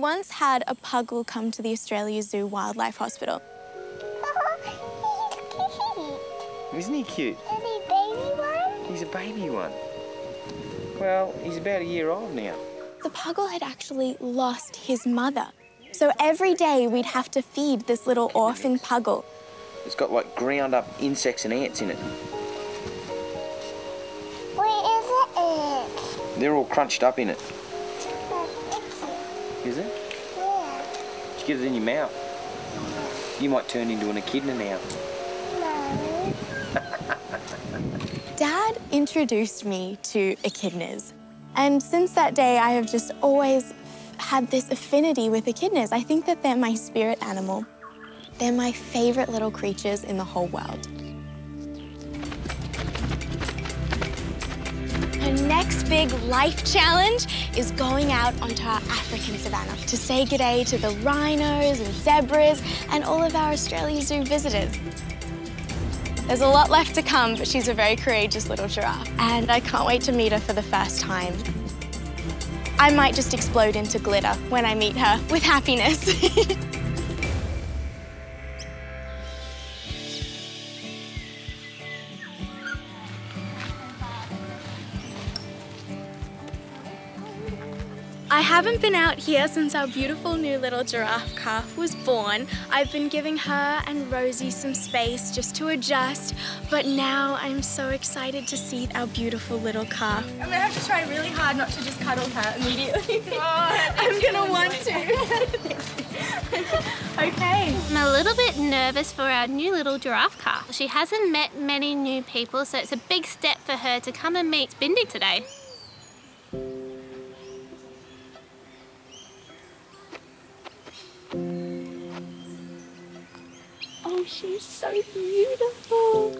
once had a puggle come to the Australia Zoo Wildlife Hospital. Oh, Isn't he cute? Is he baby one? He's a baby one. Well, he's about a year old now. The puggle had actually lost his mother. So every day we'd have to feed this little orphan puggle. It's got like ground up insects and ants in it. Where is it? They're all crunched up in it. Is it? Yeah. Did you get it in your mouth? You might turn into an echidna now. No. Dad introduced me to echidnas. And since that day, I have just always had this affinity with echidnas. I think that they're my spirit animal. They're my favorite little creatures in the whole world. Her next big life challenge is going out onto our African savannah to say g'day to the rhinos and zebras and all of our Australia Zoo visitors. There's a lot left to come, but she's a very courageous little giraffe, and I can't wait to meet her for the first time. I might just explode into glitter when I meet her with happiness. I haven't been out here since our beautiful new little giraffe calf was born. I've been giving her and Rosie some space just to adjust, but now I'm so excited to see our beautiful little calf. I'm gonna have to try really hard not to just cuddle her immediately. Oh, I'm gonna want to. okay. I'm a little bit nervous for our new little giraffe calf. She hasn't met many new people, so it's a big step for her to come and meet Bindi today. She's so beautiful.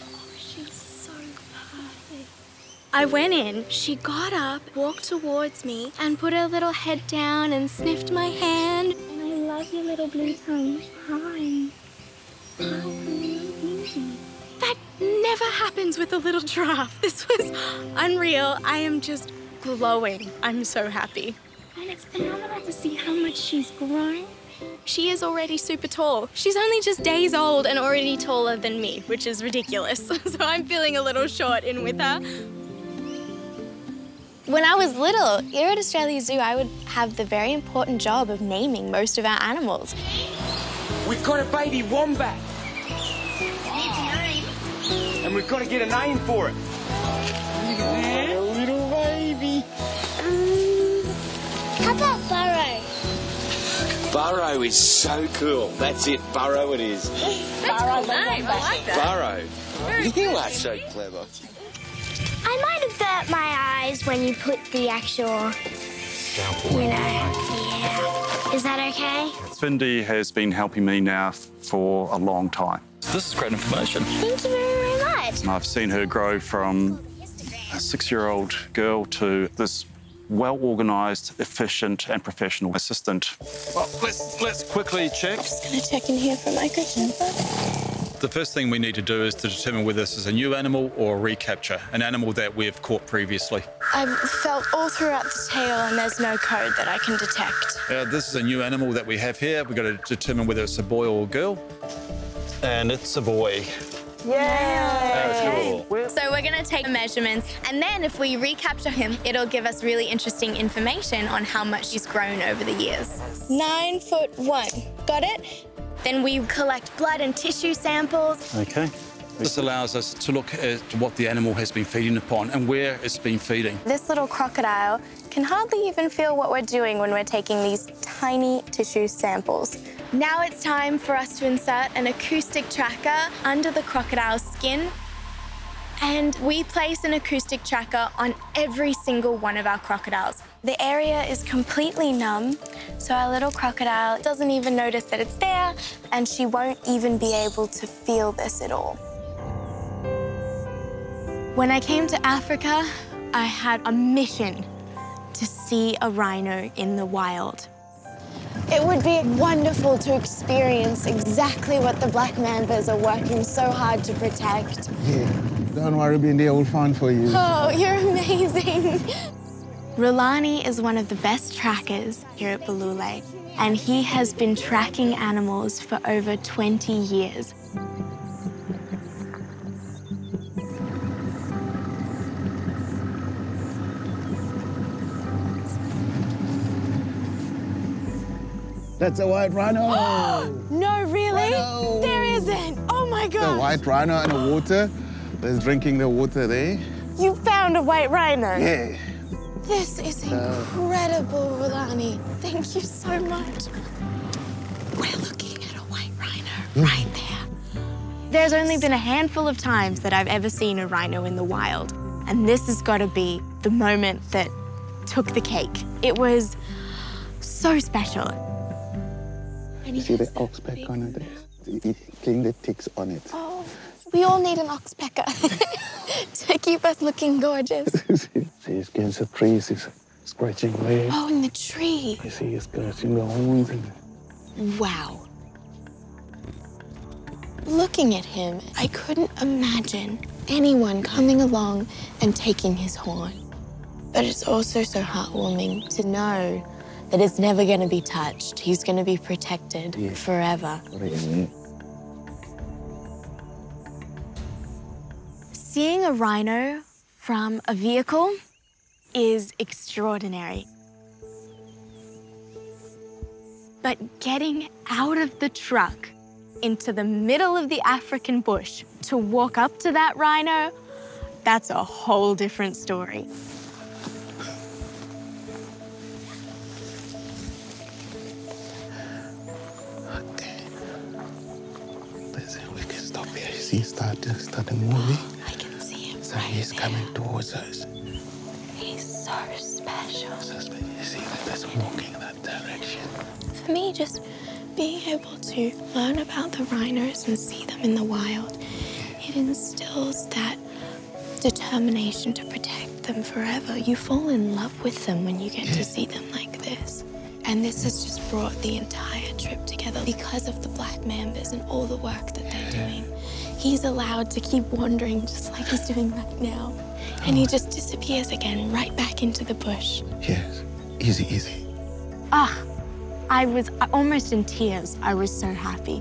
Oh, she's so perfect. I went in, she got up, walked towards me, and put her little head down and sniffed my hand. And I love your little blue tongue. Hi. That never happens with a little giraffe. This was unreal. I am just glowing. I'm so happy. And it's phenomenal to see how much she's grown. She is already super tall. She's only just days old and already taller than me, which is ridiculous. so I'm feeling a little short in with her. When I was little, here at Australia Zoo, I would have the very important job of naming most of our animals. We've got a baby wombat. And we've got to get a name for it. Look at that, a little baby. Um, how about Burrow? Burrow is so cool. That's it, Burrow it is. That's cool name. I like that. Burrow. You are so clever. I might have burnt my eyes when you put the actual, you know, yeah. Is that okay? Bindi has been helping me now for a long time. This is great information. Thank you very, very much. I've seen her grow from a six-year-old girl to this well-organised, efficient and professional assistant. Well, let's, let's quickly check. Just Gonna check in here for microchip. The first thing we need to do is to determine whether this is a new animal or a recapture, an animal that we've caught previously. I've felt all throughout the tail and there's no code that I can detect. Uh, this is a new animal that we have here. We've got to determine whether it's a boy or a girl. And it's a boy. Yay! So we're gonna take measurements and then if we recapture him, it'll give us really interesting information on how much he's grown over the years. Nine foot one, got it? Then we collect blood and tissue samples. Okay. This allows us to look at what the animal has been feeding upon and where it's been feeding. This little crocodile can hardly even feel what we're doing when we're taking these tiny tissue samples. Now it's time for us to insert an acoustic tracker under the crocodile's skin. And we place an acoustic tracker on every single one of our crocodiles. The area is completely numb, so our little crocodile doesn't even notice that it's there, and she won't even be able to feel this at all. When I came to Africa, I had a mission to see a rhino in the wild. It would be wonderful to experience exactly what the black mambas are working so hard to protect. Yeah, don't worry, Bindi, I will find for you. Oh, you're amazing. Rulani is one of the best trackers here at Balule, and he has been tracking animals for over 20 years. That's a white rhino. no, really? Rhino. There isn't. Oh my god. The white rhino in the water. There's drinking the water there. You found a white rhino. Yeah. This is uh, incredible, Rulani. Thank you so much. We're looking at a white rhino hmm. right there. There's only been a handful of times that I've ever seen a rhino in the wild, and this has got to be the moment that took the cake. It was so special. You see the oxpecker on it? It clean the ticks on it. Oh, we all need an oxpecker to keep us looking gorgeous. see, he's against the trees. He's scratching there. Oh, in the tree. You see, he's scratching the horns. And... Wow. Looking at him, I couldn't imagine anyone coming along and taking his horn. But it's also so heartwarming to know that it's never going to be touched. He's going to be protected Yeah. forever. Seeing a rhino from a vehicle is extraordinary. But getting out of the truck into the middle of the African bush to walk up to that rhino, that's a whole different story. Listen, we can stop here. See, start, started moving. I can see him So right he's there. coming towards us. He's so special. Suspect, you see that there's walking in that direction. For me, just being able to learn about the rhinos and see them in the wild, it instills that determination to protect them forever. You fall in love with them when you get to see them like this. And this has just brought the entire because of the black mambas and all the work that they're doing. He's allowed to keep wandering just like he's doing right now. And he just disappears again right back into the bush. Yes. Easy, easy. Ah, I was almost in tears. I was so happy.